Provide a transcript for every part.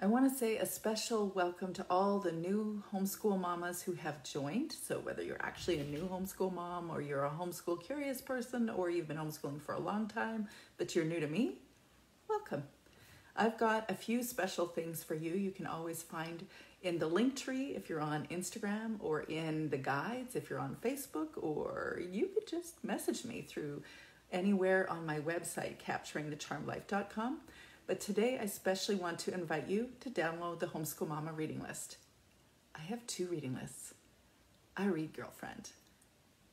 I want to say a special welcome to all the new homeschool mamas who have joined. So, whether you're actually a new homeschool mom or you're a homeschool curious person or you've been homeschooling for a long time but you're new to me, welcome. I've got a few special things for you. You can always find in the Linktree if you're on Instagram or in the guides if you're on Facebook, or you could just message me through anywhere on my website, capturingthecharmedlife.com. But today, I especially want to invite you to download the Homeschool Mama reading list. I have two reading lists. I read Girlfriend.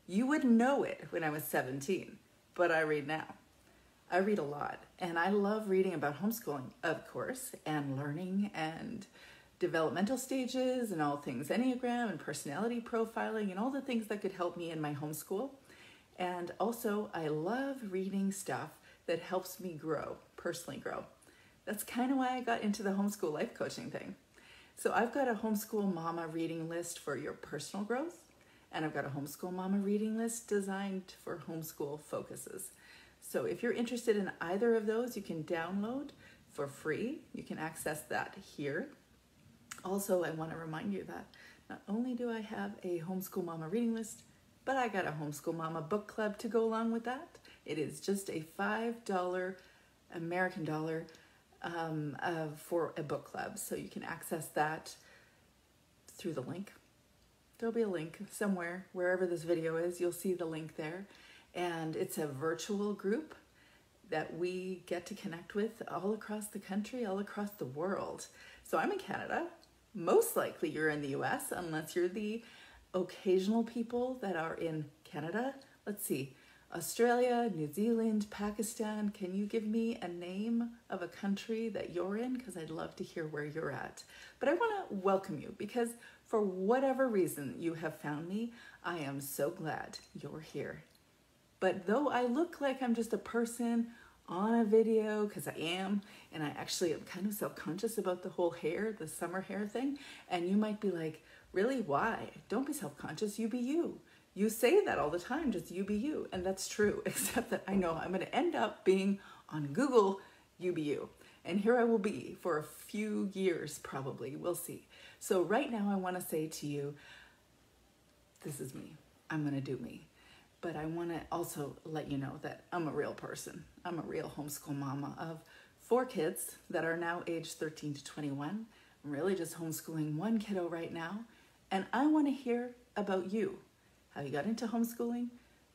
You wouldn't know it when I was 17, but I read now. I read a lot, and I love reading about homeschooling, of course, and learning and developmental stages and all things Enneagram and personality profiling and all the things that could help me in my homeschool. And also, I love reading stuff that helps me grow, personally grow. That's kind of why I got into the homeschool life coaching thing. So I've got a homeschool mama reading list for your personal growth, and I've got a homeschool mama reading list designed for homeschool focuses. So if you're interested in either of those, you can download for free. You can access that here. Also, I want to remind you that not only do I have a homeschool mama reading list, but I got a homeschool mama book club to go along with that. It is just a $5 American dollar um, uh, for a book club. So you can access that through the link. There'll be a link somewhere, wherever this video is, you'll see the link there. And it's a virtual group that we get to connect with all across the country, all across the world. So I'm in Canada. Most likely you're in the US, unless you're the occasional people that are in Canada. Let's see. Australia, New Zealand, Pakistan. Can you give me a name of a country that you're in? Because I'd love to hear where you're at. But I want to welcome you because for whatever reason you have found me, I am so glad you're here. But though I look like I'm just a person on a video, because I am, and I actually am kind of self conscious about the whole hair, the summer hair thing, and you might be like, really, why? Don't be self conscious, you be you you say that all the time, just you be you. And that's true, except that I know I'm going to end up being on Google you be you. And here I will be for a few years, probably. We'll see. So, right now, I want to say to you, this is me. I'm going to do me. But I want to also let you know that I'm a real person. I'm a real homeschool mama of four kids that are now age 13 to 21. I'm really just homeschooling one kiddo right now. And I want to hear about you how you got into homeschooling,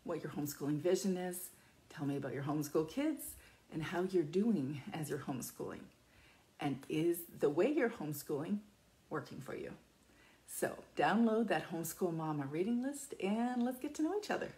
what your homeschooling vision is. Tell me about your homeschool kids and how you're doing as you're homeschooling. And is the way you're homeschooling working for you? So, download that Homeschool Mama reading list and let's get to know each other.